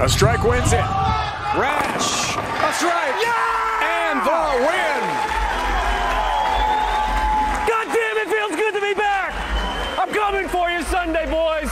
A strike wins it. Rash, a strike, Yeah! and the win. God damn, it feels good to be back! I'm coming for you Sunday, boys!